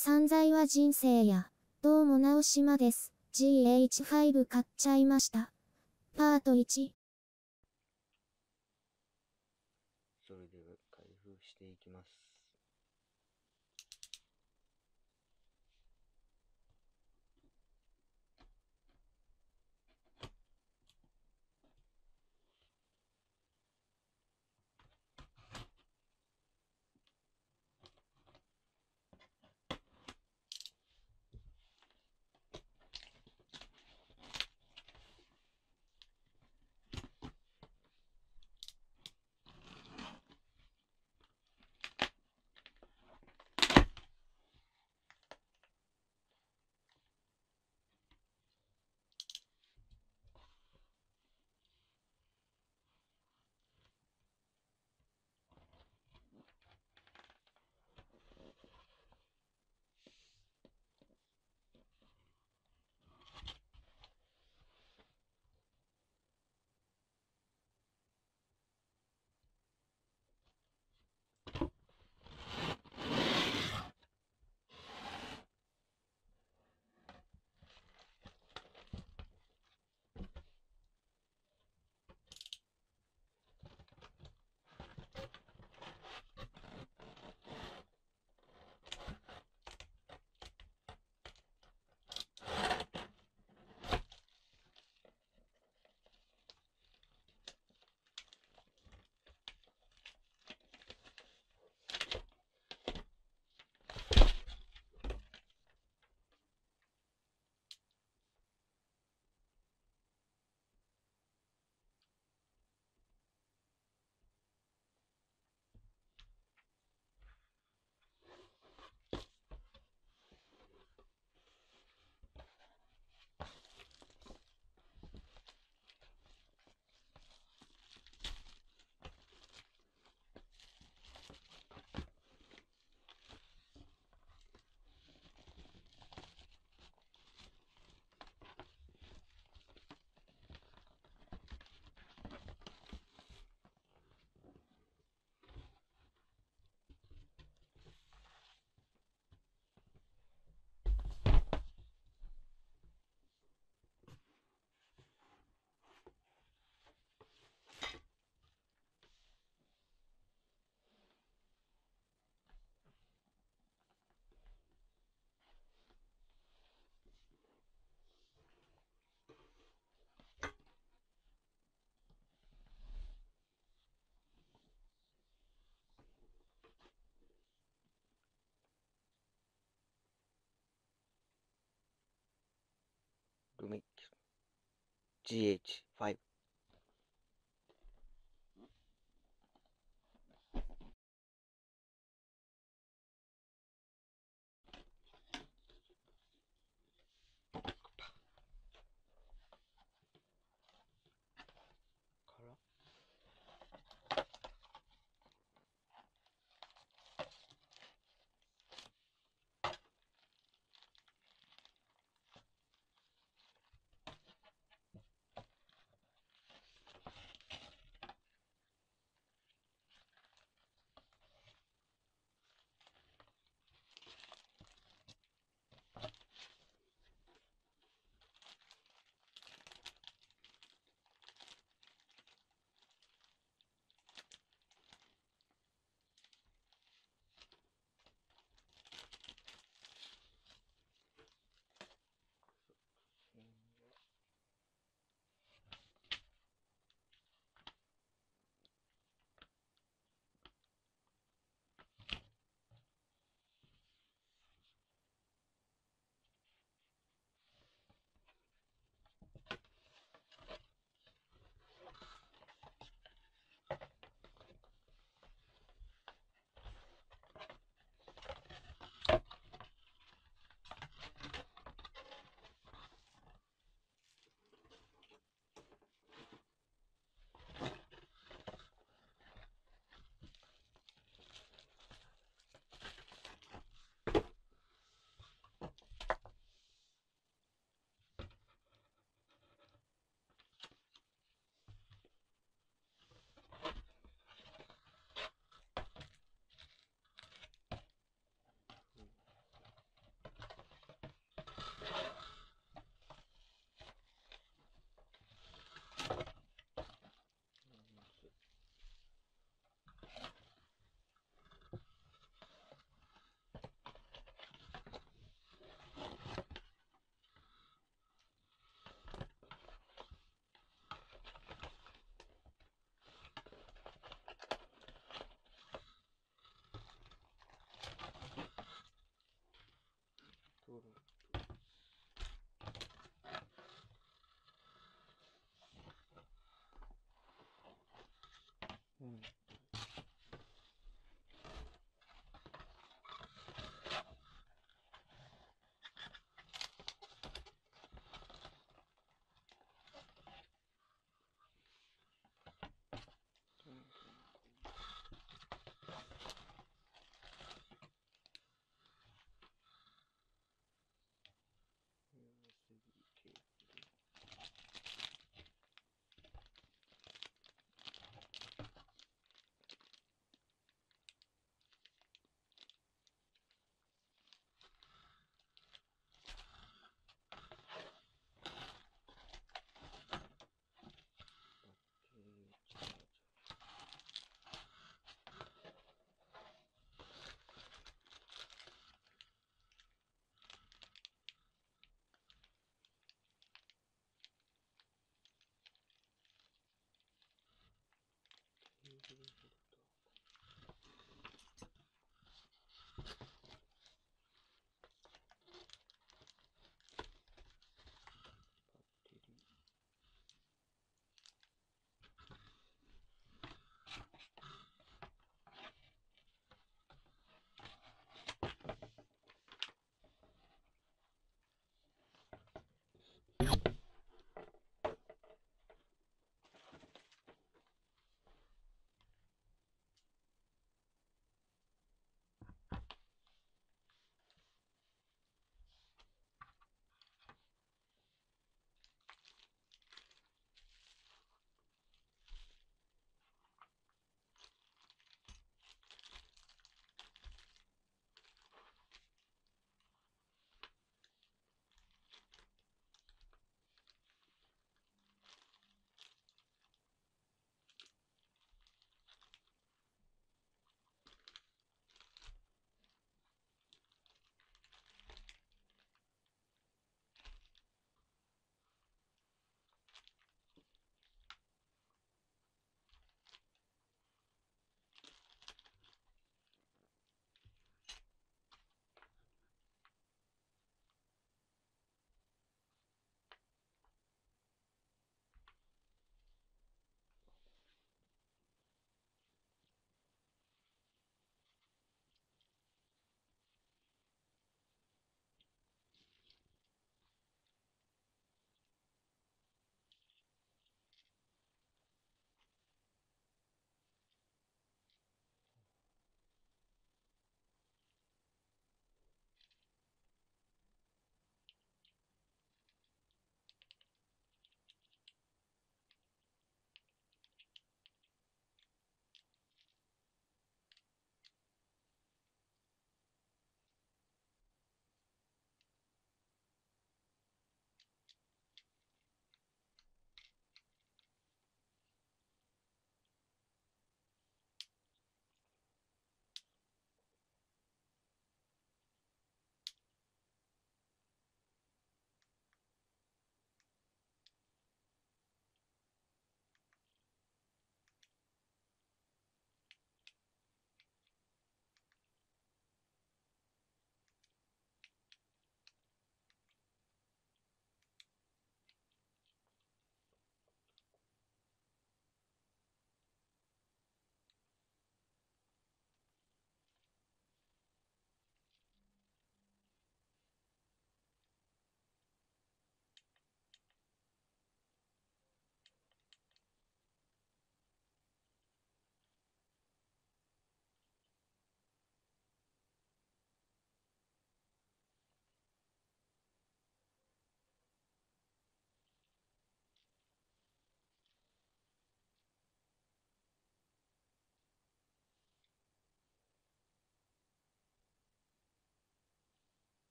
散財は人生や、どうも直島です。GH5 買っちゃいました。パート1。GH5 actually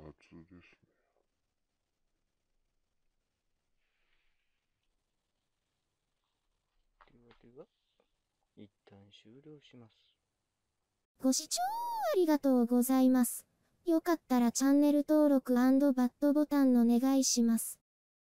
ですね。ではでは、一旦終了します。ご視聴ありがとうございます。よかったらチャンネル登録バッドボタンの願いします。